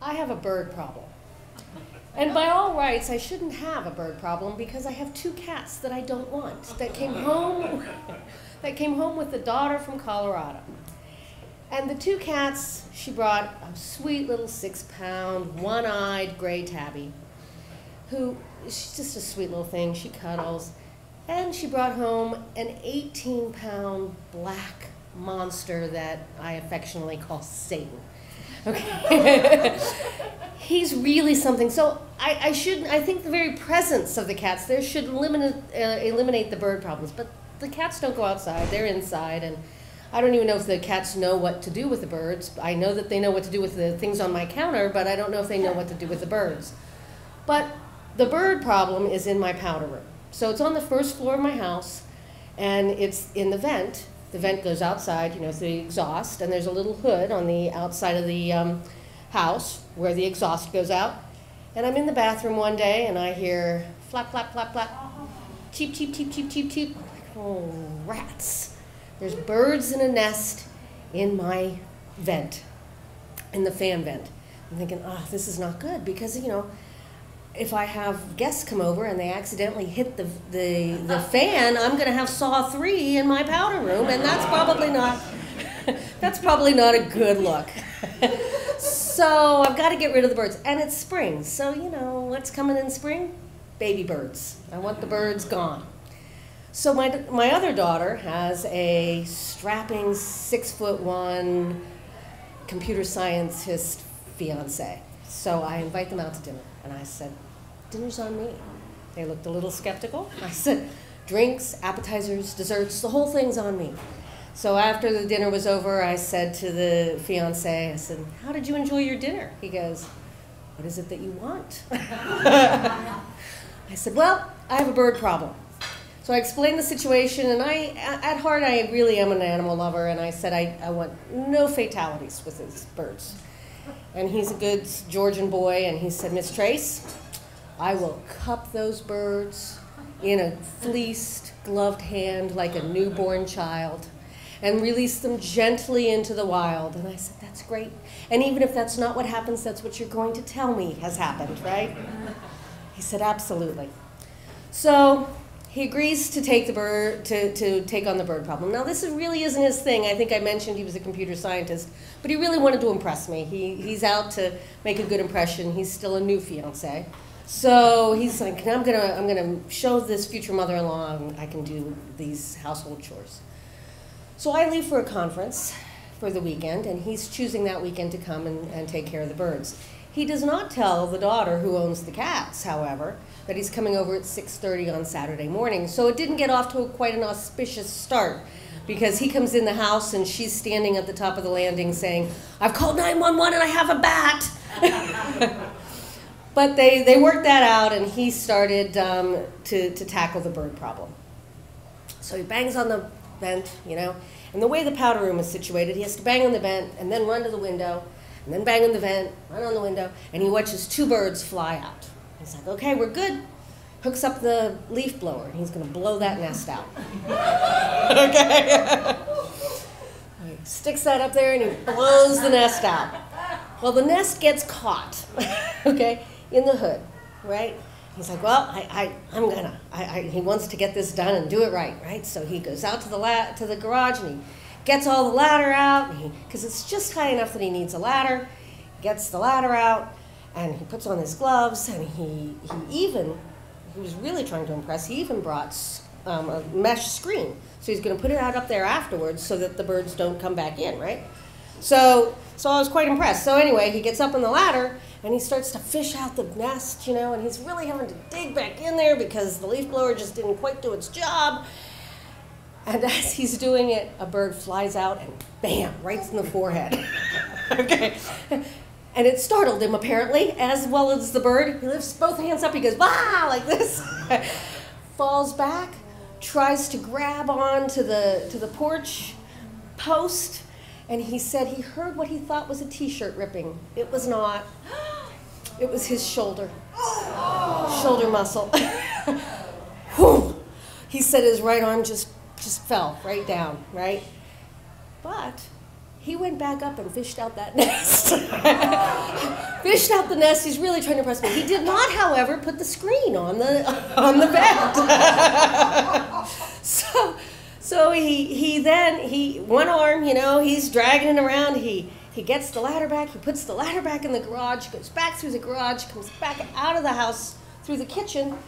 I have a bird problem. And by all rights, I shouldn't have a bird problem because I have two cats that I don't want that came home that came home with a daughter from Colorado. And the two cats, she brought a sweet little six pound, one eyed gray tabby, who she's just a sweet little thing. She cuddles. And she brought home an 18 pound black monster that I affectionately call Satan. Okay. He's really something. So I, I should, I think the very presence of the cats there should eliminate, uh, eliminate the bird problems. But the cats don't go outside, they're inside. And I don't even know if the cats know what to do with the birds. I know that they know what to do with the things on my counter, but I don't know if they know what to do with the birds. But the bird problem is in my powder room. So it's on the first floor of my house, and it's in the vent. The vent goes outside, you know, through the exhaust, and there's a little hood on the outside of the um, house where the exhaust goes out. And I'm in the bathroom one day, and I hear flap, flap, flap, flap, cheep, cheep, cheep, cheep, cheep, cheep. Oh, rats. There's birds in a nest in my vent, in the fan vent. I'm thinking, oh, this is not good because, you know, if I have guests come over and they accidentally hit the, the, the fan, I'm going to have saw three in my powder room, and that's probably not that's probably not a good look. so I've got to get rid of the birds, and it's spring. So you know what's coming in spring? Baby birds. I want the birds gone. So my my other daughter has a strapping six foot one computer scientist fiance. So I invite them out to dinner, and I said, dinner's on me. They looked a little skeptical. I said, drinks, appetizers, desserts, the whole thing's on me. So after the dinner was over, I said to the fiance, I said, How did you enjoy your dinner? He goes, What is it that you want? I said, Well, I have a bird problem. So I explained the situation, and I, at heart, I really am an animal lover, and I said I, I want no fatalities with these birds. And he's a good Georgian boy, and he said, Miss Trace, I will cup those birds in a fleeced, gloved hand like a newborn child and release them gently into the wild. And I said, That's great. And even if that's not what happens, that's what you're going to tell me has happened, right? He said, Absolutely. So he agrees to take the bird to, to take on the bird problem. Now this is, really isn't his thing. I think I mentioned he was a computer scientist, but he really wanted to impress me. He, he's out to make a good impression. He's still a new fiance. So he's like, I'm gonna, I'm gonna show this future mother-in-law I can do these household chores. So I leave for a conference for the weekend, and he's choosing that weekend to come and, and take care of the birds. He does not tell the daughter who owns the cats, however, that he's coming over at 6.30 on Saturday morning. So it didn't get off to a, quite an auspicious start because he comes in the house and she's standing at the top of the landing saying, I've called 911 and I have a bat. But they, they worked that out, and he started um, to, to tackle the bird problem. So he bangs on the vent, you know, and the way the powder room is situated, he has to bang on the vent and then run to the window, and then bang on the vent, run on the window, and he watches two birds fly out. He's like, okay, we're good. Hooks up the leaf blower, and he's going to blow that nest out. okay? he sticks that up there, and he blows the nest out. Well, the nest gets caught, okay? in the hood, right? He's like, well, I, I, I'm gonna. I, I, he wants to get this done and do it right, right? So he goes out to the la- to the garage and he gets all the ladder out because it's just high enough that he needs a ladder. Gets the ladder out and he puts on his gloves and he he even he was really trying to impress. He even brought um, a mesh screen, so he's going to put it out up there afterwards so that the birds don't come back in, right? So so I was quite impressed. So anyway, he gets up on the ladder and he starts to fish out the nest, you know, and he's really having to dig back in there because the leaf blower just didn't quite do its job. And as he's doing it, a bird flies out and bam, right in the forehead. okay. And it startled him apparently, as well as the bird. He lifts both hands up, he goes, bah, like this, falls back, tries to grab on to the, to the porch post, and he said he heard what he thought was a t-shirt ripping. It was not. It was his shoulder. Oh. Shoulder muscle. he said his right arm just just fell right down, right? But he went back up and fished out that nest. fished out the nest. He's really trying to impress me. He did not, however, put the screen on the on the bed. so, so he he then he one arm, you know, he's dragging it around. He he gets the ladder back. He puts the ladder back in the garage. Goes back through the garage. Comes back out of the house through the kitchen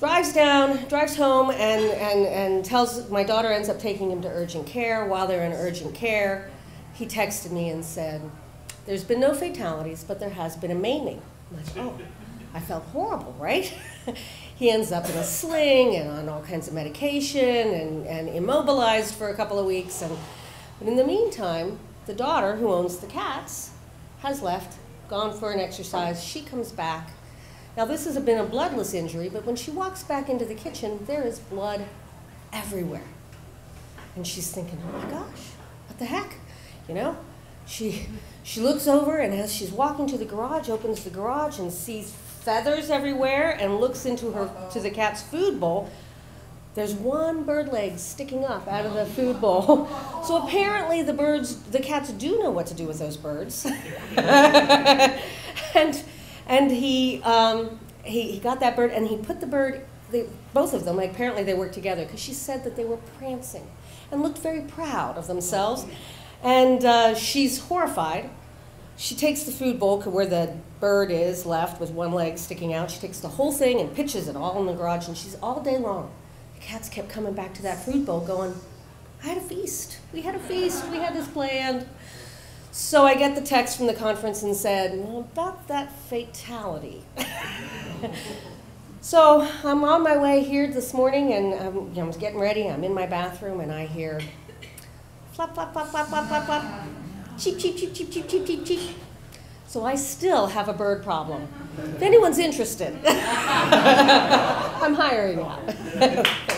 drives down, drives home, and, and, and tells my daughter ends up taking him to urgent care. While they're in urgent care, he texted me and said, There's been no fatalities, but there has been a maiming. I'm like, oh, I felt horrible, right? he ends up in a sling and on all kinds of medication and, and immobilized for a couple of weeks. And, but in the meantime, the daughter who owns the cats has left, gone for an exercise. She comes back now, this has been a bloodless injury, but when she walks back into the kitchen, there is blood everywhere. And she's thinking, oh my gosh, what the heck? You know? She, she looks over, and as she's walking to the garage, opens the garage and sees feathers everywhere and looks into her to the cat's food bowl. There's one bird leg sticking up out of the food bowl. So apparently the birds, the cats do know what to do with those birds. and and he, um, he, he got that bird and he put the bird, they, both of them, like, apparently they worked together because she said that they were prancing and looked very proud of themselves. And uh, she's horrified. She takes the food bowl where the bird is left with one leg sticking out. She takes the whole thing and pitches it all in the garage, and she's all day long. The cats kept coming back to that food bowl going, I had a feast. We had a feast. We had this planned. So I get the text from the conference and said, well, about that fatality. so I'm on my way here this morning and I'm, you know, I was getting ready. I'm in my bathroom and I hear flap, flap, flap, flap, flap, flap, flap. Cheep, cheep, cheep, cheep, cheep, cheep, cheep, cheep. So I still have a bird problem. If anyone's interested, I'm hiring now.